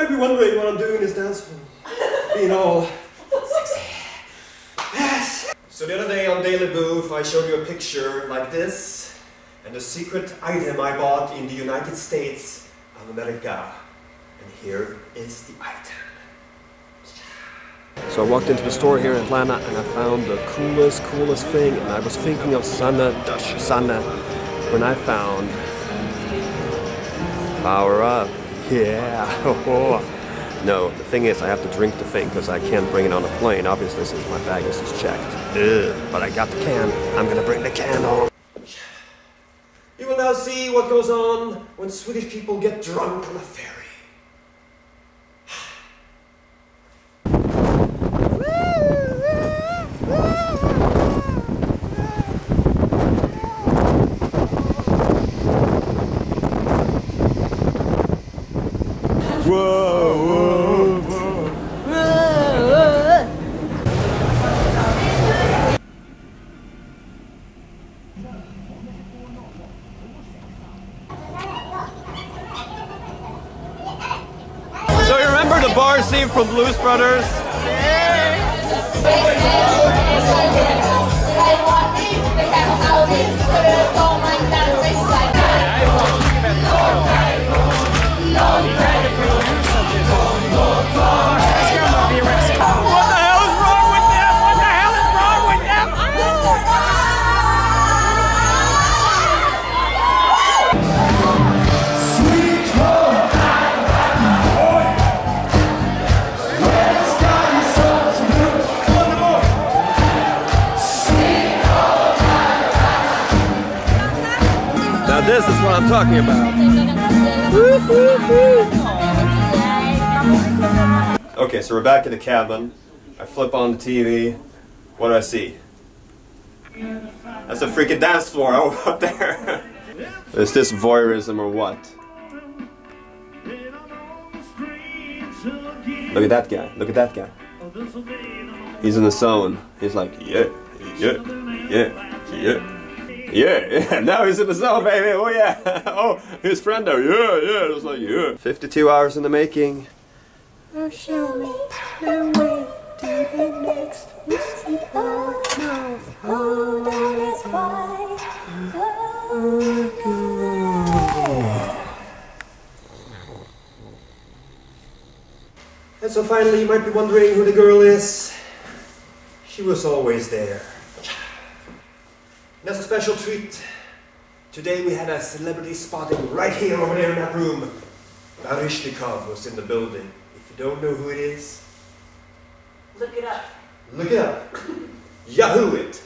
might be wondering what I'm doing this dance floor. Being all sexy. Yes! So the other day on Dailybooth, I showed you a picture like this, and a secret item I bought in the United States of America. And here is the item. So I walked into the store here in Atlanta and I found the coolest, coolest thing. And I was thinking of Sanne Dutch Sanne when I found Power Up. Yeah. Oh. no, the thing is I have to drink the thing because I can't bring it on a plane. Obviously since my baggage is checked. Ugh. But I got the can. I'm gonna bring the can on. You will now see what goes on when Swedish people get drunk on a ferry. So you remember the bar scene from Blues Brothers? What this is what I'm talking about. Okay, so we're back in the cabin. I flip on the TV. What do I see? That's a freaking dance floor up there. is this voyeurism or what? Look at that guy. Look at that guy. He's in the zone. He's like, yeah, yeah, yeah, yeah. Yeah, yeah, now he's in the zone, baby. Oh yeah. Oh, his friend there. Yeah, yeah. It's like, yeah. 52 hours in the making. Oh, Show me the way to the next city. Oh, no. Oh, that is why. And so finally, you might be wondering who the girl is. She was always there. And as a special treat, today we had a celebrity spotting right here over there in that room. Baryshnikov was in the building. If you don't know who it is, Look it up. look it up. Yahoo it!